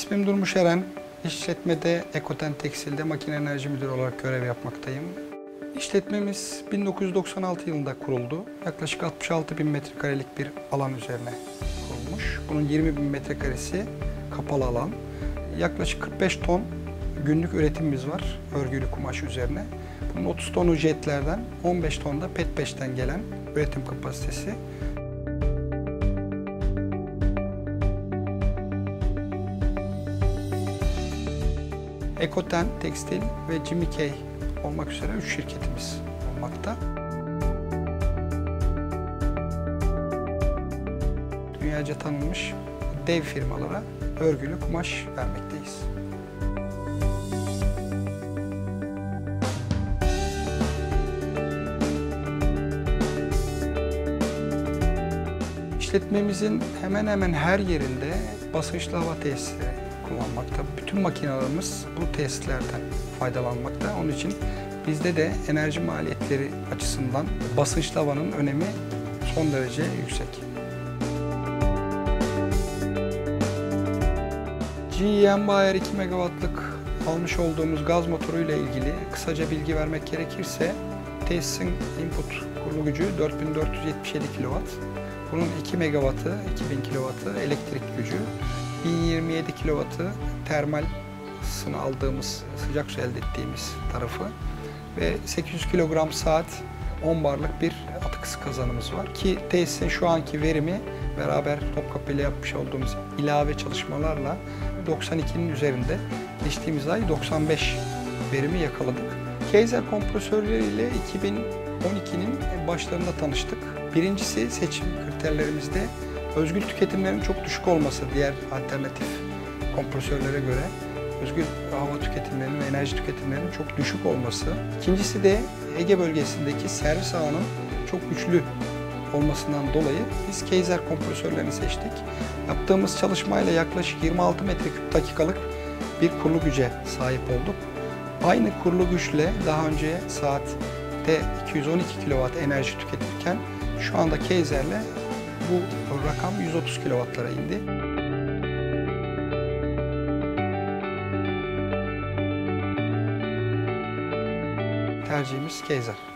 İsmim Durmuş Eren. İşletmede Ekoten Tekstil'de makine enerji müdürü olarak görev yapmaktayım. İşletmemiz 1996 yılında kuruldu. Yaklaşık 66 bin metrekarelik bir alan üzerine kurulmuş. Bunun 20 bin metrekaresi kapalı alan. Yaklaşık 45 ton günlük üretimimiz var örgülü kumaş üzerine. Bunun 30 tonu jetlerden, 15 ton da pet peşten gelen üretim kapasitesi. Ekoten, Tekstil ve Jimmy Kay olmak üzere 3 şirketimiz olmakta. Dünyaca tanınmış dev firmalara örgülü kumaş vermekteyiz. İşletmemizin hemen hemen her yerinde basınçlı hava tesisleri kullanmakta. Bütün makinelerimiz bu tesislerden faydalanmakta. Onun için bizde de enerji maliyetleri açısından basınçlı havanın önemi son derece yüksek. GE Bayer 2 megawattlık almış olduğumuz gaz motoruyla ilgili kısaca bilgi vermek gerekirse tesisin input kurulu gücü 4477 kW. Bunun 2 megawattı, 2000 kW'ı elektrik gücü, 1027 kW'ı termal ısını aldığımız, sıcak su elde ettiğimiz tarafı ve 800 kilogram saat 10 barlık bir atık ısı kazanımız var ki tesisin şu anki verimi beraber Topkapı ile yapmış olduğumuz ilave çalışmalarla 92'nin üzerinde geçtiğimiz ay 95 verimi yakaladık. Kaiser kompresörleriyle 2012'nin başlarında tanıştık. Birincisi seçim kriterlerimizde özgül tüketimlerin çok düşük olması diğer alternatif kompresörlere göre özgül hava tüketimlerinin, enerji tüketimlerinin çok düşük olması. İkincisi de Ege bölgesindeki servis ağının çok güçlü olmasından dolayı biz Kaiser kompresörlerini seçtik. Yaptığımız çalışmayla yaklaşık 26 metreküp dakikalık bir kurulu güce sahip olduk. Aynı kurulu güçle daha önce saatte 212 kW enerji tüketirken şu anda Kaiser'le bu rakam 130 kW'lara indi. Tercihimiz Kaiser.